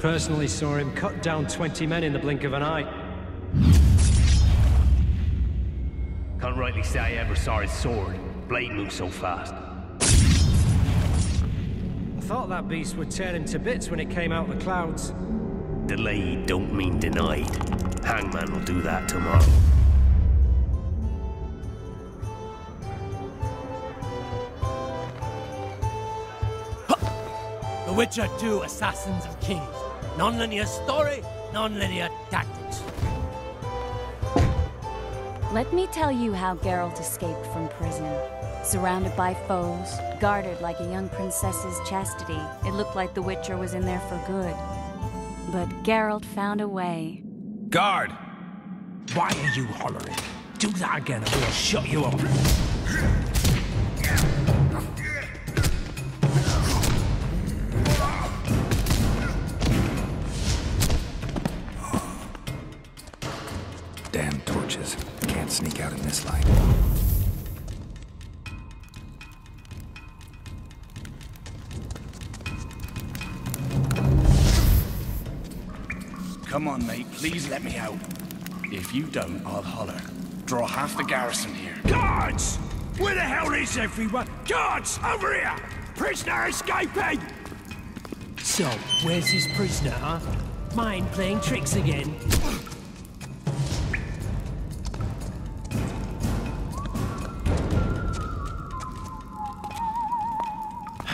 Personally saw him cut down 20 men in the blink of an eye. Can't rightly say I ever saw his sword. Blade moves so fast. I thought that beast would tear him to bits when it came out of the clouds. Delayed don't mean denied. Hangman will do that tomorrow. Witcher 2 Assassins of Kings. Non-linear story, non-linear tactics. Let me tell you how Geralt escaped from prison. Surrounded by foes, guarded like a young princess's chastity, it looked like the Witcher was in there for good. But Geralt found a way. Guard! Why are you hollering? Do that again and we'll shut you up. Torches. Can't sneak out in this light. Come on, mate. Please let me out. If you don't, I'll holler. Draw half the garrison here. Guards! Where the hell is everyone? Guards, over here! Prisoner escaping! So, where's this prisoner, huh? Mind playing tricks again?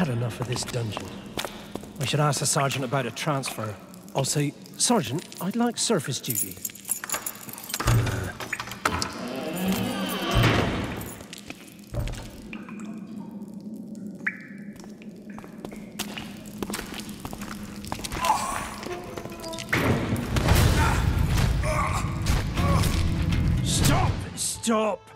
Had enough of this dungeon. I should ask the sergeant about a transfer. I'll say, Sergeant, I'd like surface duty. Stop! Stop!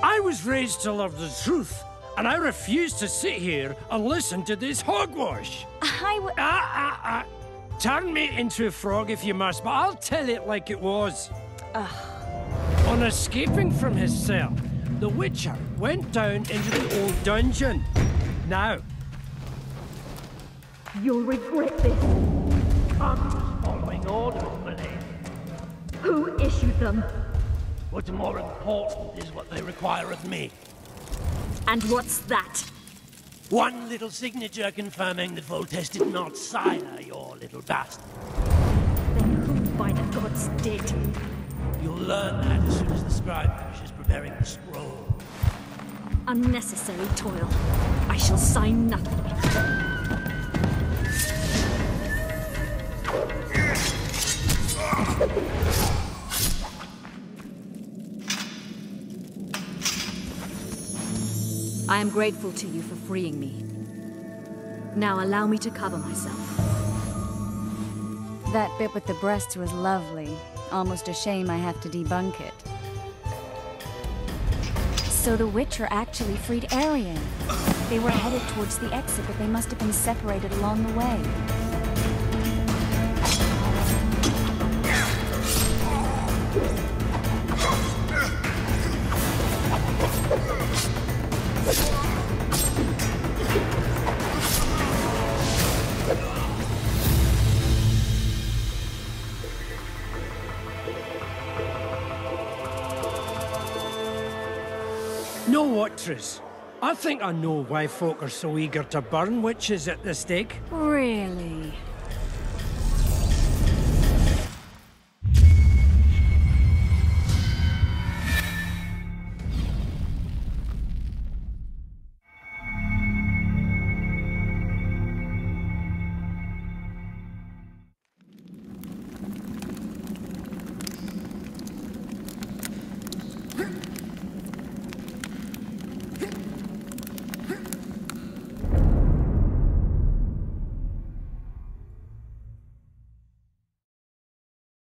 I was raised to love the truth, and I refuse to sit here and listen to this hogwash. I w- Ah, ah, ah. Turn me into a frog if you must, but I'll tell it like it was. On escaping from his cell, the Witcher went down into the old dungeon. Now, You'll regret this. I'm just following orders, Milady. Who issued them? What's more important is what they require of me. And what's that? One little signature confirming that Foltest did not sire your little bastard. Then who by the gods did? You'll learn that as soon as the scribe finishes preparing the scroll. Unnecessary toil. I shall sign nothing. I am grateful to you for freeing me. Now allow me to cover myself. that bit with the breasts was lovely. Almost a shame I have to debunk it. So the Witcher actually freed Arian. They were headed towards the exit, but they must have been separated along the way. No what? I think I know why folk are so eager to burn witches at the stake. Really?